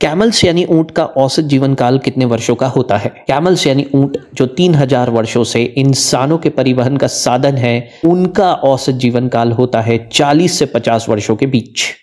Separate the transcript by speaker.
Speaker 1: Camels यानी ऊँट का औसत जीवन काल कितने वर्षों का होता है? कैमल्स यानी ऊँट जो तीन हज़ार वर्षो से इंसानों के परिवहन का साधन है, उनका औसत जीवन काल होता है चालीस से पचास वर्षों के बीच।